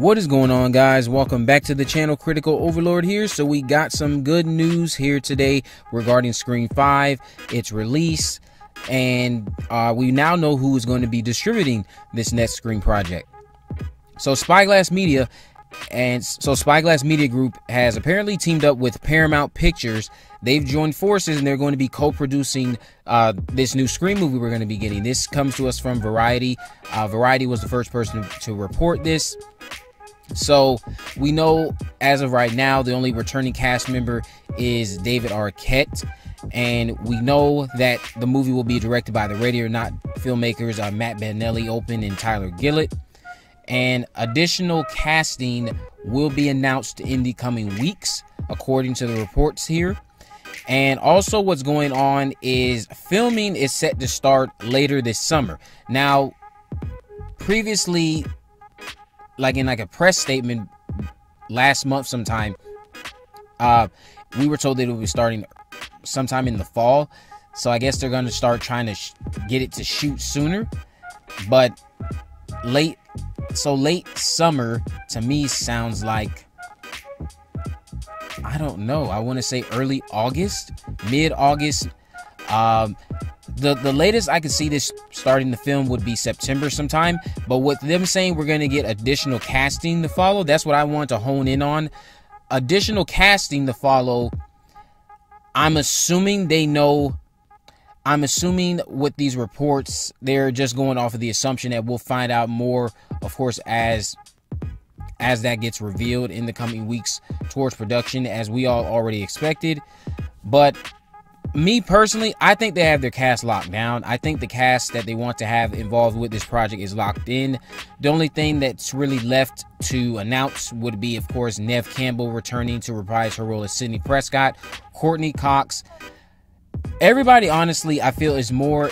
What is going on, guys? Welcome back to the channel. Critical Overlord here. So, we got some good news here today regarding Scream 5, its release, and uh, we now know who is going to be distributing this next Scream project. So, Spyglass Media and so Spyglass Media Group has apparently teamed up with Paramount Pictures. They've joined forces and they're going to be co-producing uh, this new Scream movie we're going to be getting. This comes to us from Variety. Uh, Variety was the first person to report this. So we know as of right now, the only returning cast member is David Arquette. And we know that the movie will be directed by the Ready or Not filmmakers uh, Matt Bettinelli-Olpin, and Tyler Gillett and additional casting will be announced in the coming weeks, according to the reports here. And also, what's going on is filming is set to start later this summer. Now, previously, like in like a press statement last month, sometime, uh, we were told that it would be starting sometime in the fall. So I guess they're going to start trying to get it to shoot sooner. But late so late summer to me sounds like I don't know. I want to say early August, mid August. Um, the the latest I could see this starting the film would be September sometime. But with them saying we're going to get additional casting to follow, that's what I want to hone in on. Additional casting to follow. I'm assuming they know I'm assuming with these reports, they're just going off of the assumption that we'll find out more, of course, as as that gets revealed in the coming weeks towards production, as we all already expected. But me personally, I think they have their cast locked down. I think the cast that they want to have involved with this project is locked in. The only thing that's really left to announce would be, of course, Neve Campbell returning to reprise her role as Sidney Prescott, Courteney Cox, everybody honestly i feel is more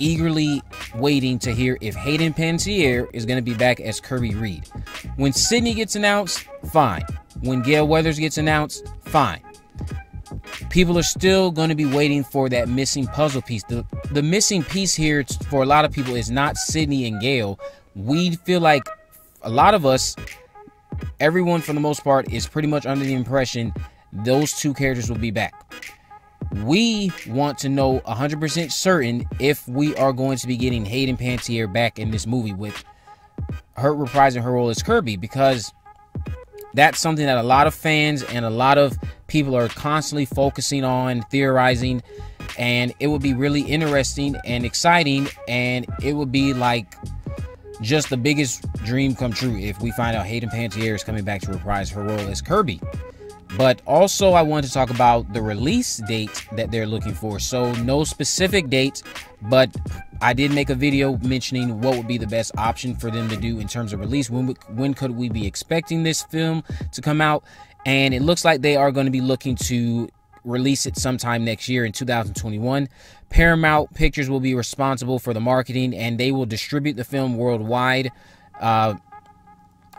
eagerly waiting to hear if hayden panettiere is going to be back as kirby reed when sidney gets announced fine when gale weathers gets announced fine people are still going to be waiting for that missing puzzle piece. The, the missing piece here for a lot of people is not Sidney and gale we feel like a lot of us everyone for the most part is pretty much under the impression those two characters will be back. We want to know 100% certain if we are going to be getting Hayden Panettiere back in this movie with her reprising her role as Kirby because that's something that a lot of fans and a lot of people are constantly focusing on, theorizing, and it would be really interesting and exciting, and it would be like just the biggest dream come true if we find out Hayden Panettiere is coming back to reprise her role as Kirby. But also, I want to talk about the release date that they're looking for. So, no specific date, but I did make a video mentioning what would be the best option for them to do in terms of release. When when could we be expecting this film to come out? And it looks like they are going to be looking to release it sometime next year in 2021. Paramount Pictures will be responsible for the marketing and they will distribute the film worldwide. Uh,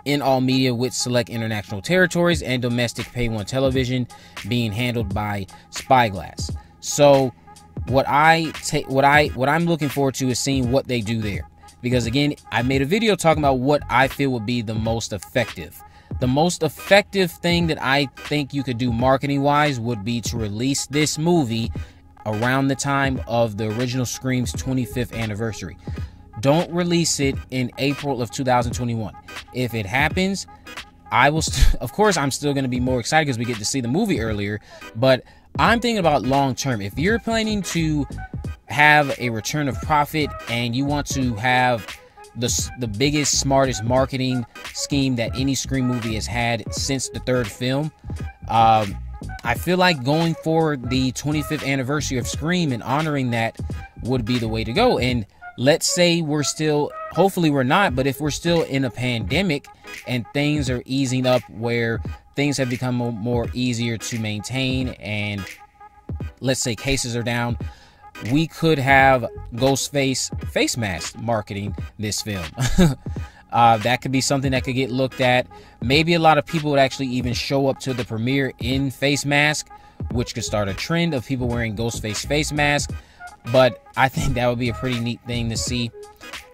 in all media with select international territories and domestic pay one television being handled by Spyglass. So what I take what I what I'm looking forward to is seeing what they do there. Because again, I made a video talking about what I feel would be the most effective. The most effective thing that I think you could do marketing wise would be to release this movie around the time of the original Scream's 25th anniversary. Don't release it in April of 2021. If it happens, I will, st- of course, I'm still going to be more excited because we get to see the movie earlier. But I'm thinking about long term. If you're planning to have a return of profit and you want to have the, the biggest, smartest marketing scheme that any Scream movie has had since the third film, um, I feel like going for the 25th anniversary of Scream and honoring that would be the way to go. And let's say we're still hopefully we're not but if we're still in a pandemic and things are easing up where things have become more easier to maintain and let's say cases are down we could have ghostface face mask marketing this film. Uh, that could be something that could get looked at. Maybe a lot of people would actually even show up to the premiere in face mask which could start a trend of people wearing ghostface face mask. But I think that would be a pretty neat thing to see.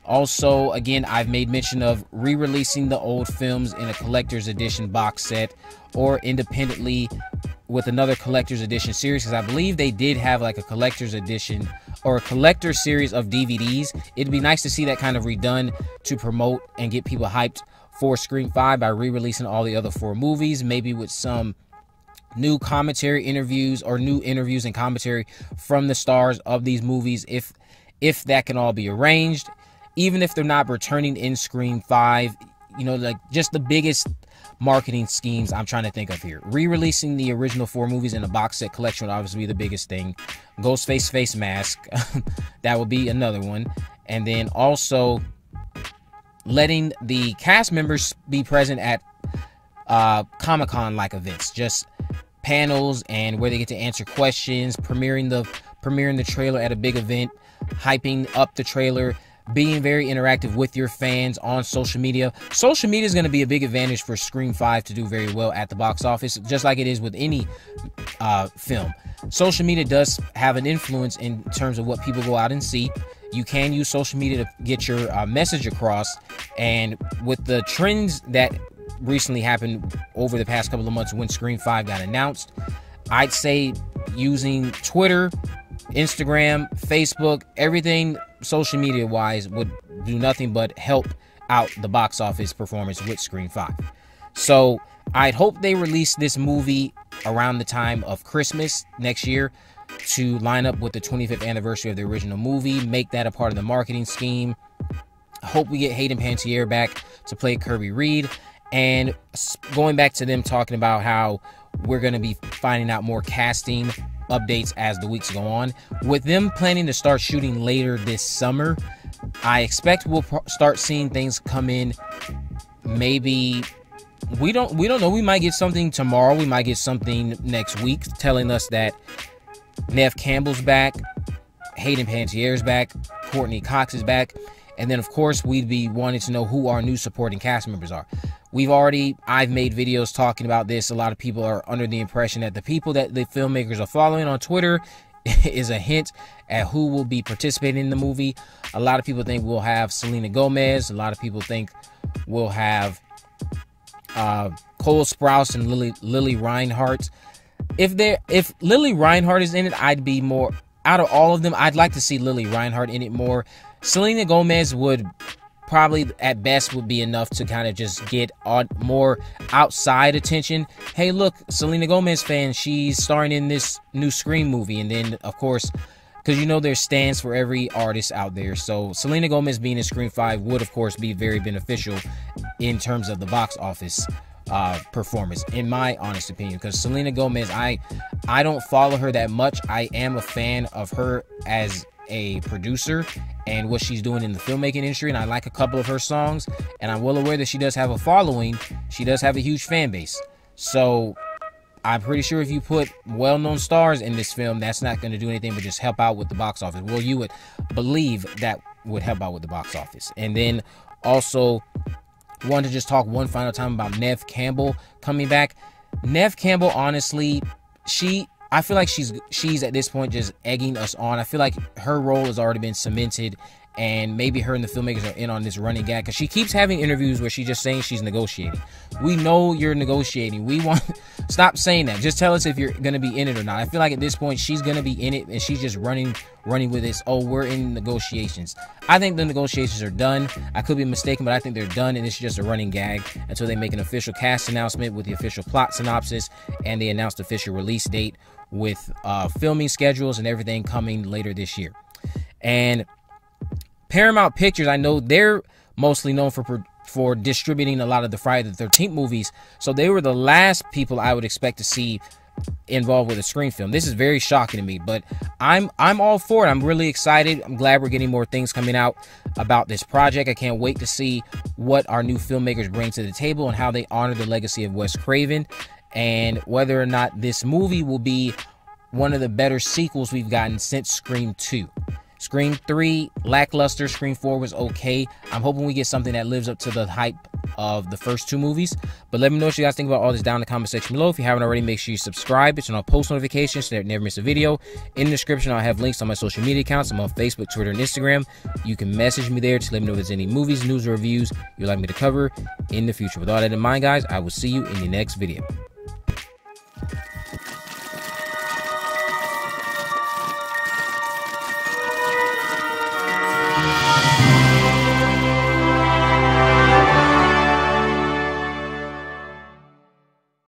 Also, again, I've made mention of re releasing the old films in a collector's edition box set or independently with another collector's edition series because I believe they did have like a collector's edition or a collector series of DVDs. It'd be nice to see that kind of redone to promote and get people hyped for Scream 5 by re releasing all the other four movies, maybe with some new commentary interviews or new interviews and commentary from the stars of these movies if if that can all be arranged even if they're not returning in Scream 5 you know like just the biggest marketing schemes I'm trying to think of here. Re-releasing the original four movies in a box set collection would obviously be the biggest thing. Ghostface face mask, that would be another one. And then also letting the cast members be present at uh, Comic Con like events, just panels and where they get to answer questions, premiering the premiering the trailer at a big event, hyping up the trailer, being very interactive with your fans on social media. Social media is going to be a big advantage for Scream 5 to do very well at the box office, just like it is with any uh, film. Social media does have an influence in terms of what people go out and see. You can use social media to get your uh, message across. And with the trends that recently happened over the past couple of months when Scream 5 got announced, I'd say using Twitter, Instagram, Facebook, everything social media wise would do nothing but help out the box office performance with Scream 5. So I'd hope they release this movie around the time of Christmas next year to line up with the 25th anniversary of the original movie, make that a part of the marketing scheme. Hope we get Hayden Panettiere back to play Kirby Reed. And going back to them talking about how we're going to be finding out more casting updates as the weeks go on. With them planning to start shooting later this summer, I expect we'll start seeing things come in maybe we don't we don't know we might get something tomorrow we might get something next week telling us that Neve Campbell's back Hayden Panettiere's back courteney Cox is back and then of course we'd be wanting to know who our new supporting cast members are We've already, I've made videos talking about this. A lot of people are under the impression that the people that the filmmakers are following on Twitter is a hint at who will be participating in the movie. A lot of people think we'll have Selena Gomez. A lot of people think we'll have uh, Cole Sprouse and Lili Lili Reinhart. If there, if Lili Reinhart is in it, I'd be more. Out of all of them, I'd like to see Lili Reinhart in it more. Selena Gomez would probably at best would be enough to kind of just get more outside attention. Hey, look, Selena Gomez fan, she's starring in this new Scream movie, and then of course, because you know there's stands for every artist out there. So Selena Gomez being in Scream Five would of course be very beneficial in terms of the box office. Uh, performance in my honest opinion because selena gomez i i don't follow her that much i am a fan of her as a producer and what she's doing in the filmmaking industry. And I like a couple of her songs. And I'm well aware that she does have a following. She does have a huge fan base. So I'm pretty sure if you put well known stars in this film, that's not going to do anything but just help out with the box office. Well, you would believe that would help out with the box office. And then also, want to just talk one final time about Neve Campbell coming back. Neve Campbell, honestly, she I feel like she's she's at this point just egging us on. I feel like her role has already been cemented, and maybe her and the filmmakers are in on this running gag because she keeps having interviews where she's just saying she's negotiating. We know you're negotiating. We want stop saying that. Just tell us if you're gonna be in it or not. I feel like at this point she's gonna be in it, and she's just running running with this. Oh, we're in negotiations. I think the negotiations are done. I could be mistaken, but I think they're done, and it's just a running gag until they make an official cast announcement with the official plot synopsis and the announced official release date with uh, filming schedules and everything coming later this year. And Paramount Pictures, I know they're mostly known for for distributing a lot of the Friday the 13th movies, so they were the last people I would expect to see involved with a Scream film. This is very shocking to me, but I'm I'm all for it. I'm really excited. I'm glad we're getting more things coming out about this project. I can't wait to see what our new filmmakers bring to the table and how they honor the legacy of Wes Craven and whether or not this movie will be one of the better sequels we've gotten since Scream 2. Scream 3, lackluster. Scream 4 was okay. I'm hoping we get something that lives up to the hype of the first two movies. But let me know what you guys think about all this down in the comment section below. If you haven't already, make sure you subscribe, turn on post notifications so that you never miss a video. In the description, I'll have links on my social media accounts. I'm on Facebook, Twitter, and Instagram. You can message me there to let me know if there's any movies, news, or reviews you'd like me to cover in the future. With all that in mind, guys, I will see you in the next video.